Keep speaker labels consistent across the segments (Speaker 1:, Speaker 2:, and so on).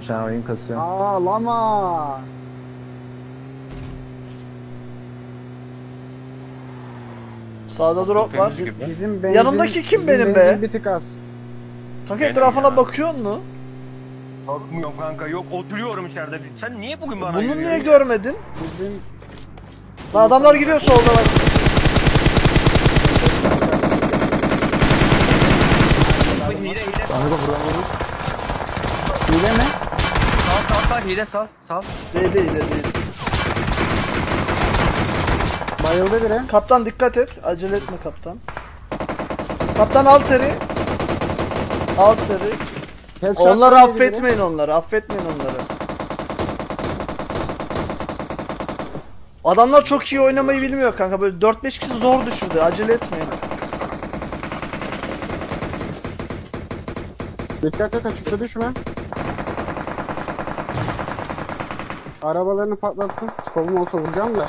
Speaker 1: Şu an oyun kasıyor.
Speaker 2: Ağlama.
Speaker 3: Sağda drop var.
Speaker 4: Gibi.
Speaker 2: Bizim benzin,
Speaker 3: Yanımdaki kim
Speaker 2: bizim
Speaker 3: benim
Speaker 2: benzin
Speaker 3: be?
Speaker 2: Bir tık az.
Speaker 3: Kanka
Speaker 4: Benim
Speaker 3: etrafına
Speaker 4: ya.
Speaker 3: bakıyor mu?
Speaker 4: Bakmıyorum kanka yok oturuyorum içeride. Sen niye bugün bana
Speaker 3: Bunu niye görmedin?
Speaker 2: Bizim
Speaker 3: Lan adamlar giriyor solda bak.
Speaker 1: Kanka vuramıyoruz.
Speaker 2: Hile mi?
Speaker 4: Sal sal sal hile sal sal.
Speaker 3: Değil değil değil.
Speaker 2: Bayıldı biri.
Speaker 3: Kaptan dikkat et. Acele etme kaptan. Kaptan al seri. Al seri.
Speaker 2: Headshot
Speaker 3: Onları
Speaker 2: yedi biri.
Speaker 3: affetmeyin onları. Affetmeyin onları. Adamlar çok iyi oynamayı bilmiyor kanka. Böyle 4-5 kişi zor düşürdü. Acele etmeyin.
Speaker 2: Dikkat et açıkta düşme. Arabalarını patlattım. Skolum olsa vuracağım da.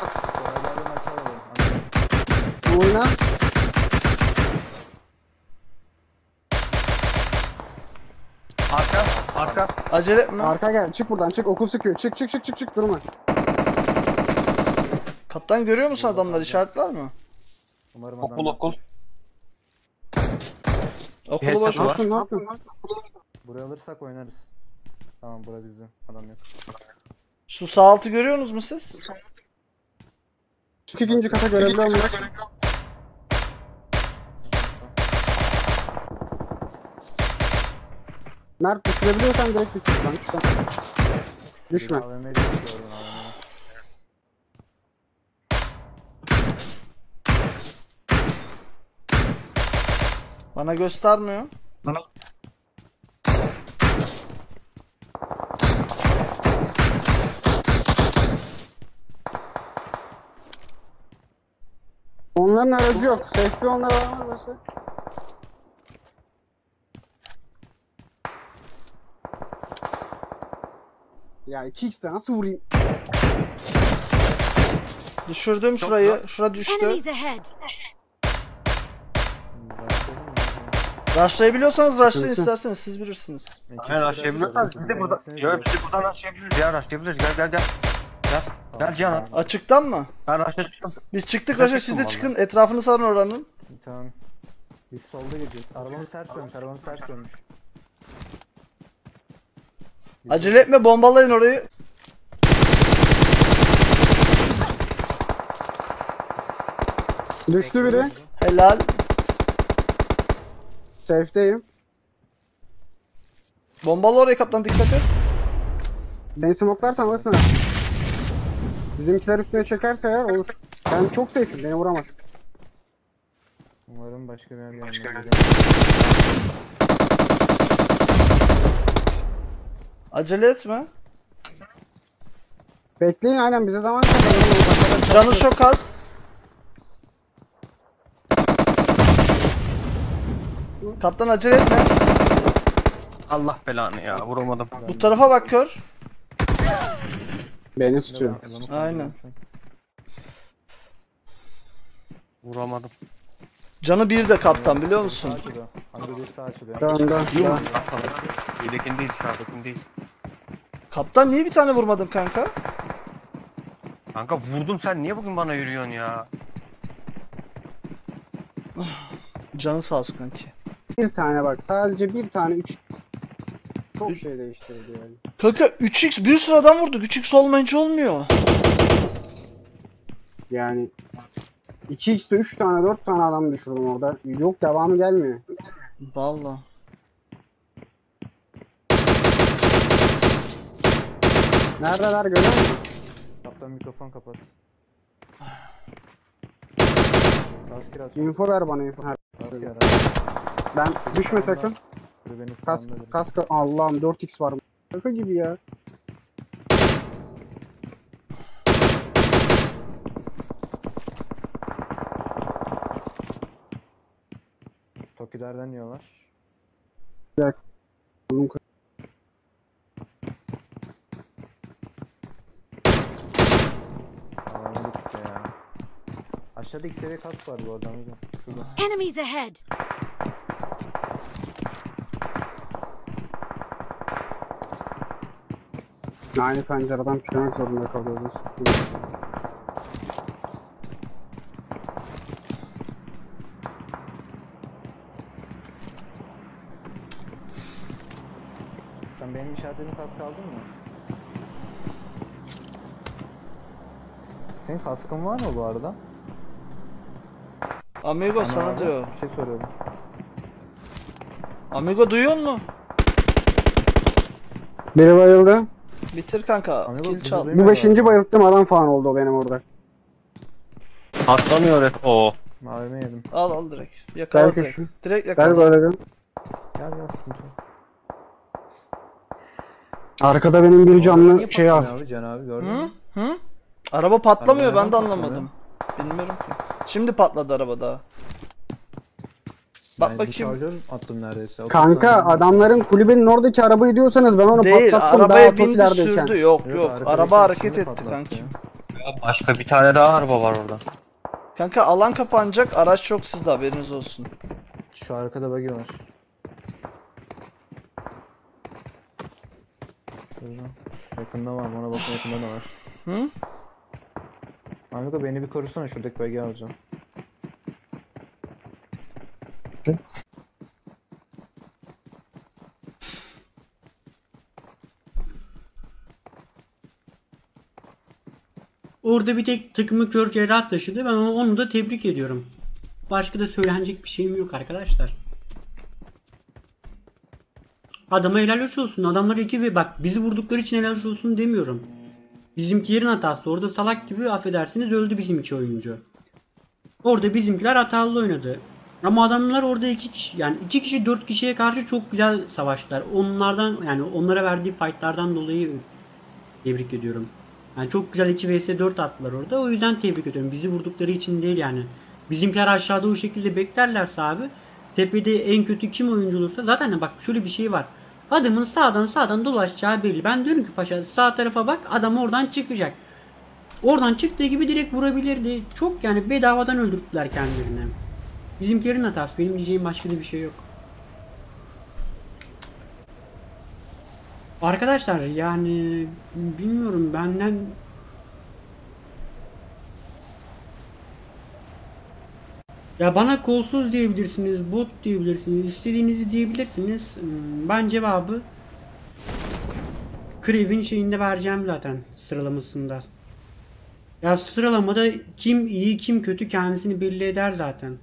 Speaker 2: Oyna.
Speaker 4: Arka arka.
Speaker 3: Acele etme.
Speaker 2: Arka gel. Çık buradan. Çık. Okul sıkıyor. Çık çık çık çık çık. Durma.
Speaker 3: Kaptan görüyor musun adamlar? İşaret var mı?
Speaker 1: Umarım
Speaker 4: Okul
Speaker 1: adam
Speaker 4: okul.
Speaker 3: Okulu
Speaker 4: Headset
Speaker 3: boş
Speaker 2: Ne
Speaker 3: ver.
Speaker 2: Ne yaptın?
Speaker 1: burayı alırsak oynarız. Tamam bura bizim. Adam yok.
Speaker 3: Şu sağ altı görüyorsunuz mu siz?
Speaker 2: İkinci kata görevli olmuş. Mert düşürebiliyorsan direkt düşür lan. Çık lan. Düşme.
Speaker 1: Oradan AVM'ye.
Speaker 3: Bana
Speaker 2: Onların aracı yok. Safety onları alamazlarsa. Ya 2x'te nasıl vurayım?
Speaker 3: Düşürdüm şurayı. Şura düştü.
Speaker 5: Enemies ahead.
Speaker 1: Mı?
Speaker 3: Rushlayabiliyorsanız rushlayın isterseniz siz bilirsiniz.
Speaker 4: Aynen
Speaker 1: rushlayalım.
Speaker 4: biz de burada. Yok biz de buradan aşabiliriz ya aşabiliriz. Gel gel gel. Gel. Cihan.
Speaker 3: Açıktan mı?
Speaker 4: Ben aşağı çıktım.
Speaker 3: Biz çıktık Raşa siz de çıkın. Etrafını sarın oranın.
Speaker 1: Tamam. Biz solda gidiyoruz. Arabamız ters dönmüş. Arabamız ters dönmüş.
Speaker 3: Acele etme bombalayın orayı.
Speaker 2: Düştü biri.
Speaker 3: Helal.
Speaker 2: Safe'deyim.
Speaker 3: Bombalı orayı kaptan dikkat et.
Speaker 2: Beni smoklarsan alırsın. Bizimkiler üstüne çekerse eğer olur. Ben çok safe'im. Beni vuramaz.
Speaker 1: Umarım başka bir yer gelmez.
Speaker 3: Acele etme.
Speaker 2: Bekleyin aynen bize zaman kazanalım.
Speaker 3: Canı çok az. Kaptan acele etme.
Speaker 4: Allah belanı ya vuramadım.
Speaker 3: Bu tarafa bak kör.
Speaker 2: Beni tutuyor.
Speaker 3: Aynen.
Speaker 4: Vuramadım.
Speaker 3: Canı bir de kaptan biliyor musun?
Speaker 1: Hangi bir sağ açılıyor.
Speaker 2: Dön dön. dön.
Speaker 4: Değil dışarıdakinin değil.
Speaker 3: Kaptan niye bir tane vurmadın kanka?
Speaker 4: Kanka vurdum sen niye bugün bana yürüyorsun ya?
Speaker 3: Canı sağ olsun kanki.
Speaker 2: Bir tane bak. Sadece bir tane üç. Çok şey değiştirdi yani.
Speaker 3: Kanka 3x bir sürü adam vurduk. 3x olmayınca olmuyor.
Speaker 2: Yani 2x'te 3 tane 4 tane adam düşürdüm orada. Yok devamı gelmiyor.
Speaker 3: Vallahi.
Speaker 2: Neredeler görüyor musun?
Speaker 1: Kaptan mikrofon kapat. Kiraz.
Speaker 2: Info ver bana info. Her-. Ben düşme sakın.
Speaker 1: Biri beni
Speaker 2: Kask,
Speaker 1: slamladı.
Speaker 2: kask Allah'ım 4x var. Şaka gibi ya.
Speaker 1: Tokilerden yiyorlar.
Speaker 2: Bunun
Speaker 1: Havayı gitti ya. Aşağıda seviye kask var bu anladın. Şurada.
Speaker 5: Enemies ahead.
Speaker 2: Aynı pencereden çıkmak zorunda kalıyoruz.
Speaker 1: Sen benim işaretimi kask aldın mı? Senin kaskın var mı bu arada?
Speaker 3: Amigo sana
Speaker 1: abi,
Speaker 3: diyor.
Speaker 1: Bir şey soruyorum.
Speaker 3: Amigo duyuyor mu?
Speaker 2: Biri bayıldı.
Speaker 3: Bitir kanka.
Speaker 1: Amigo,
Speaker 3: Kill çal.
Speaker 2: Bu beşinci bayılttım adam falan oldu o benim orada.
Speaker 4: Atlamıyor hep o.
Speaker 1: Mavime yedim.
Speaker 3: Al al direkt. Yakala
Speaker 2: Belki
Speaker 3: direkt.
Speaker 2: şu.
Speaker 3: Direkt
Speaker 2: Gel
Speaker 3: yakala.
Speaker 2: böyle bir.
Speaker 1: Gel gel sıkıntı.
Speaker 2: Arkada benim bir canlı şey al.
Speaker 1: patlamıyor Abi Can abi gördün
Speaker 3: Hı?
Speaker 1: mü?
Speaker 3: Hı? Araba patlamıyor
Speaker 1: Araba
Speaker 3: ben de anlamadım. Bilmiyorum ki. Şimdi patladı araba daha. Bak
Speaker 1: Ben
Speaker 3: bakayım.
Speaker 1: şarjör attım neredeyse.
Speaker 2: Kanka adamların kulübenin oradaki arabayı diyorsanız ben onu
Speaker 3: Değil
Speaker 2: patlattım daha
Speaker 3: arabaya bindi
Speaker 2: otopilerdeyken.
Speaker 3: sürdü. Yok
Speaker 1: Yok,
Speaker 3: yok. Araba hareket etti kanki.
Speaker 1: ya.
Speaker 4: Ya başka bir tane daha araba var orada.
Speaker 3: Kanka alan kapanacak. Araç çok sızdı haberiniz olsun.
Speaker 1: Şu arkada buggy var. Şurada. Yakında var mı? Ona bakın yakında da var.
Speaker 3: Hı?
Speaker 1: Amigo beni bir korusana şuradaki buggy alacağım.
Speaker 5: Orada bir tek takımı kör cerrah taşıdı. Ben onu, da tebrik ediyorum. Başka da söylenecek bir şeyim yok arkadaşlar. Adama helal olsun. Adamlar iki ve bak bizi vurdukları için helal olsun demiyorum. Bizimkilerin hatası. Orada salak gibi affedersiniz öldü bizim iki oyuncu. Orada bizimkiler hatalı oynadı. Ama adamlar orada iki kişi yani iki kişi dört kişiye karşı çok güzel savaştılar. Onlardan yani onlara verdiği fightlardan dolayı tebrik ediyorum. Yani çok güzel 2 vs 4 attılar orada. O yüzden tebrik ediyorum. Bizi vurdukları için değil yani. Bizimkiler aşağıda o şekilde beklerlerse abi tepede en kötü kim oyuncu olursa zaten bak şöyle bir şey var. Adamın sağdan sağdan dolaşacağı belli. Ben diyorum ki paşa sağ tarafa bak adam oradan çıkacak. Oradan çıktığı gibi direkt vurabilirdi. Çok yani bedavadan öldürdüler kendilerini. Bizimkilerin hatası. Benim diyeceğim başka bir şey yok. Arkadaşlar yani bilmiyorum benden ya bana kolsuz diyebilirsiniz, bot diyebilirsiniz, istediğinizi diyebilirsiniz. Hmm, Ben cevabı Kriv'in şeyinde vereceğim zaten sıralamasında. Ya sıralamada kim iyi kim kötü kendisini belli eder zaten.